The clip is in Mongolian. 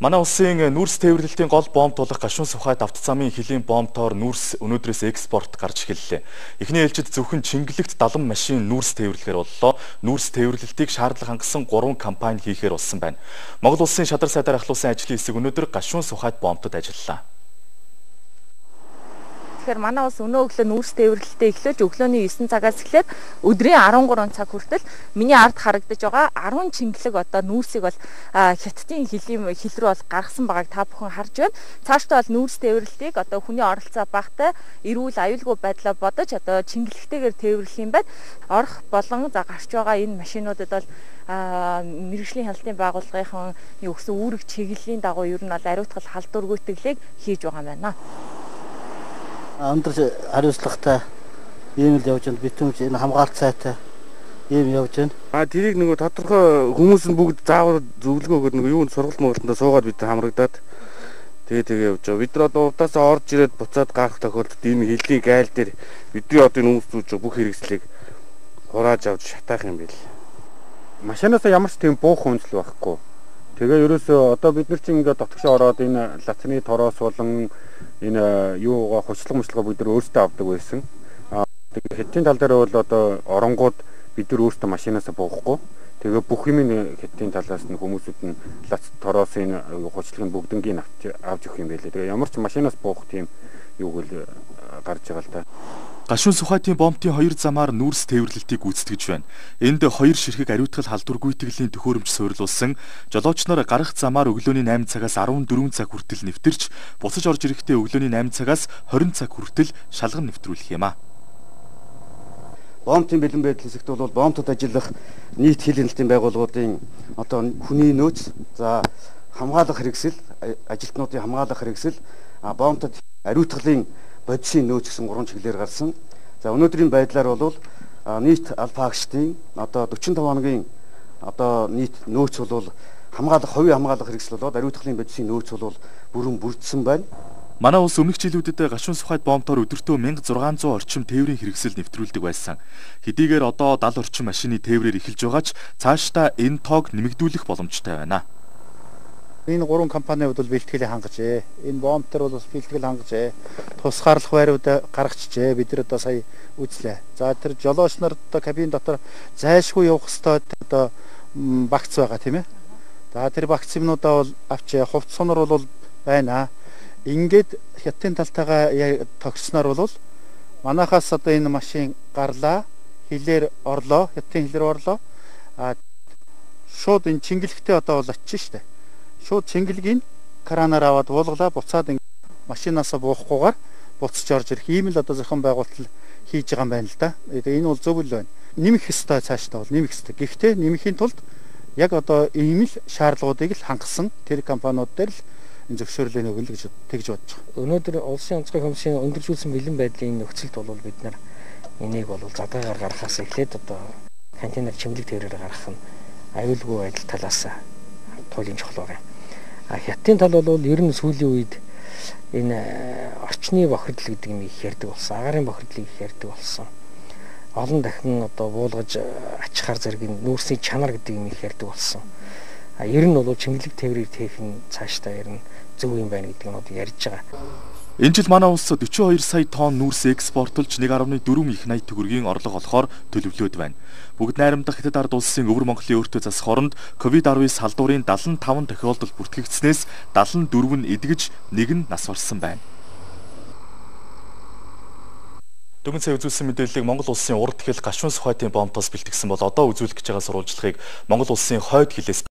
Манай улсын нүүрс тээвэрлэлтийн гол бомб тулах гашуун сухайд автоцамын хөлийн бомбтоор нүүрс өнөөдрөөс экспорт гарч эхэллээ. Эхний ээлжид зөвхөн Чингэлэгт 70 машин нүүрс тээвэрлэхээр боллоо. Нүүрс тээвэрлэлтийг шаардлага хангасан 3 компани хийхээр болсон байна. Монгол улсын шадар сайдаар ахлуулсан ажлын хэсэг өнөөдөр гашуун сухайд бомбтод ажиллалаа. Тэгэхээр манай улс өнөө өглөө нүүрс тээвэрлэлтэд эхлэж өглөөний 9 цагаас эхлээд өдрийн 13 цаг хүртэл миний ард харагдаж байгаа 10 чингэлэг одоо нүүрсийг бол хятадын хилийн хил рүү бол гаргасан байгааг та бүхэн харж байна. Цаашдаа бол нүүрс тээвэрлэлтийг одоо хүний оролцоо багтай эрүүл аюулгүй байдлаа бодож одоо чингэлэгтэйгээр тээвэрлэх юм байна. Орох болон за гарч байгаа энэ машинуудад бол мэрэгжлийн хяналтын байгууллагын өгсөн үүрэг чиглэлийн дагуу ер нь бол ариутгал халдвар гүйцэтгэлийг хийж байгаа юм байна өндөр хариуцлагатай ийм л явж байна. Битүүмж энэ хамгаалт сайтай ийм явж байна. А тэрийг нөгөө тодорхой хүмүүс нь бүгд заавал зөвлөгөөгөр нөгөө юунд сургалт мөрөлтөнд суугаад бид хамрагдаад тэгээ тэгээ явж байгаа. Бид нар одоо урдаасаа орж ирээд буцаад гарах тохиолдолд энэ хилийн гайл дээр бидний одоо энэ хүмүүс зүүж бүх хэрэгслийг хурааж авч шатаах юм бэл. Машинаасаа ямар ч тийм буух хүнсэл байхгүй. Тэгээ ерөөсөө одоо бид нар чинь ингээд дотгошоо ороод энэ лацны тороос болон энэ юугаа хучлаг мучлага бид нар өөрсдөө авдаг байсан. Тэгээ хэдийн тал дээр бол одоо оронгууд бид нар өөрсдөө машинаасаа буухгүй. Тэгээ бүх юм нь хэдийн талаас нь хүмүүсүүд нь лац тороос энэ хучлагын бүгднгийн авч авч өгөх юм байлээ. Тэгээ ямар ч машинаас буух тийм юу гэл гарч байгаа л да. Гашуун Сухатын бомбтын хоёр замаар нүүрс тээвэрлэлтийг гүйцэтгэж байна. Энд хоёр ширхэг ариутгал халдвар гүйтгэлийн төхөөрөмж суурилуулсан жолооч нар гарах замаар өглөөний 8 цагаас 14 цаг хүртэл нэвтэрч, буцаж орж ирэхдээ өглөөний 8 цагаас 20 цаг хүртэл шалган нэвтрүүлэх юм а. Бомбтын бэлэн байдлын хэсэгт бол бомбтод ажиллах нийт хил хяналтын байгууллагуудын одоо хүний нөөц, за хамгаалах хэрэгсэл, ажилтнуудын хамгаалах хэрэгсэл, бомбтод ариутгалын бодисын нөөц гэсэн гурван чиглэлээр гарсан. За өнөөдрийн байдлаар бол нийт алфаагчдын одоо 45 хоногийн одоо нийт нөөц бол хамгаалах хувийн хамгаалах хэрэгсэл болоод ариутгалын бодисын нөөц бол бүрэн бүрдсэн байна. Манай улс өмнөх жилүүдэд гашуун сухайд бомбтоор өдөртөө 1600 орчим тээврийн хэрэгсэл нэвтрүүлдэг байсан. Хэдийгээр одоо 70 орчим машины тээврээр эхэлж байгаа ч цаашдаа энэ тоог нэмэгдүүлэх боломжтой байна. Энэ гурван компаниуд бол бэлтгэлийг хангажээ. Энэ бомбтер бол бас бэлтгэл хангажээ. Тусгаарлах байрууд гаргачжээ. Бид нар одоо сая үзлээ. За тэр жолооч нар одоо кабин дотор зайлшгүй явах хэвээр одоо багц байгаа тийм ээ. За тэр багц юмнуудаа бол авчээ. Хувц сонор бол байна. Ингээд хятадын талтайгаа тогтсноор бол манахаас одоо энэ машин гарлаа. Хилээр орлоо. Хятадын хилээр орлоо. А шууд энэ чингэлэгтэй одоо бол очиж штэ шууд чингэлгийн кранаар аваад буулгалаа буцаад машинаасаа буухгүйгээр буцаж орж ирэх ийм л одоо зохион байгуулалт хийж байгаа юм байна л да. Энэ бол зөв л байна. Нэмэх ёстой цаашдаа бол нэмэх ёстой. Гэхдээ нэмэхийн тулд яг одоо ийм л шаардлагуудыг л хангасан тэр компаниуд дээр л энэ зөвшөөрлөө өгнө гэж тэгж бодож байгаа. Өнөөдөр улсын онцгой комиссийн өндөржүүлсэн бэлэн байдлын нөхцөлд бол бид нар энийг бол задгаагаар гаргахаас эхлээд одоо контейнер чимлэг тэрээр гаргах нь аюулгүй байдал талаас туйлын чухал байна. Хятадын тал бол ер нь сүүлийн үед энэ э, орчны бохирдол гэдэг юм их ярьдаг болсон. Агарын бохирдлыг их ярьдаг болсон. Олон дахин одоо буулгаж э, ачхаар зэрэг нүүрсийн чанар гэдэг юм их ярьдаг болсон. А ер нь бол чимэглэг тээврээр тээх нь цаашдаа ер нь зөв юм байна гэдэг нь одоо ярьж байгаа. Энэ жил манай улс 42 сая тонн нүүрс экспортлж 1.4 их 80 төгрөгийн орлого олохоор төлөвлөөд байна. Бүгд найрамдах Хятад ард улсын өвөр Монголын өөртөө засах оронд ковид-19 салдуурын 75 тохиолдол бүртгэгдснээс 74 нь эдгэж, нэг нь нас барсан байна. Дөнгөн сая үзүүлсэн мэдээллийг Монгол улсын урд хэл гашуун сухайтын бомбтоос бэлтгэсэн бол одоо үзүүлэх гэж байгаа сурвалжлагыг Монгол улсын хойд хилээс